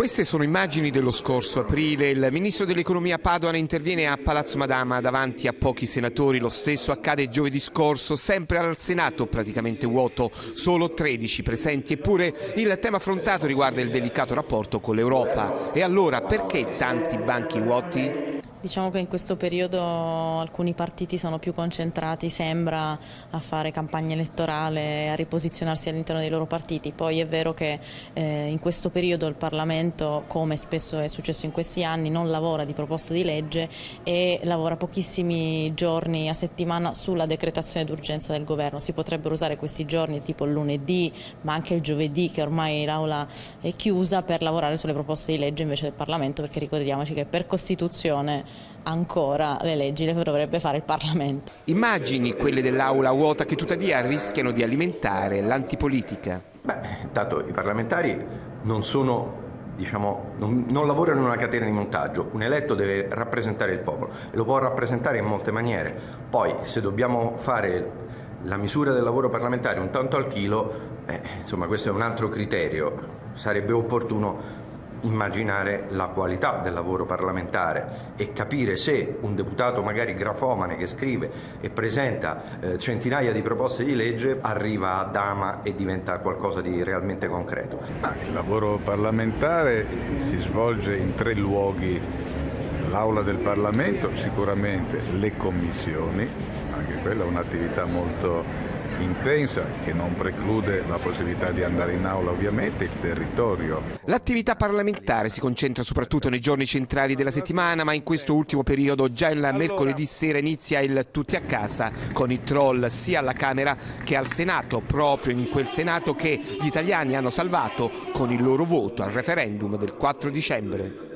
Queste sono immagini dello scorso aprile. Il ministro dell'economia Padoan interviene a Palazzo Madama davanti a pochi senatori. Lo stesso accade giovedì scorso, sempre al Senato praticamente vuoto, solo 13 presenti. Eppure il tema affrontato riguarda il delicato rapporto con l'Europa. E allora perché tanti banchi vuoti? Diciamo che in questo periodo alcuni partiti sono più concentrati, sembra, a fare campagna elettorale, a riposizionarsi all'interno dei loro partiti. Poi è vero che eh, in questo periodo il Parlamento, come spesso è successo in questi anni, non lavora di proposta di legge e lavora pochissimi giorni a settimana sulla decretazione d'urgenza del governo. Si potrebbero usare questi giorni tipo il lunedì, ma anche il giovedì che ormai l'Aula è chiusa per lavorare sulle proposte di legge invece del Parlamento, perché ricordiamoci che per Costituzione ancora le leggi le dovrebbe fare il Parlamento. Immagini quelle dell'aula vuota che tuttavia rischiano di alimentare l'antipolitica. Beh, intanto i parlamentari non sono Diciamo, non, non, lavorano in una catena di montaggio, un eletto deve rappresentare il popolo e lo può rappresentare in molte maniere. Poi se dobbiamo fare la misura del lavoro parlamentare un tanto al chilo, eh, insomma questo è un altro criterio, sarebbe opportuno immaginare la qualità del lavoro parlamentare e capire se un deputato magari grafomane che scrive e presenta eh, centinaia di proposte di legge arriva a dama e diventa qualcosa di realmente concreto. Il lavoro parlamentare si svolge in tre luoghi, l'aula del Parlamento sicuramente, le commissioni, anche quella è un'attività molto intensa che non preclude la possibilità di andare in aula ovviamente, il territorio. L'attività parlamentare si concentra soprattutto nei giorni centrali della settimana ma in questo ultimo periodo già il mercoledì sera inizia il tutti a casa con i troll sia alla Camera che al Senato, proprio in quel Senato che gli italiani hanno salvato con il loro voto al referendum del 4 dicembre.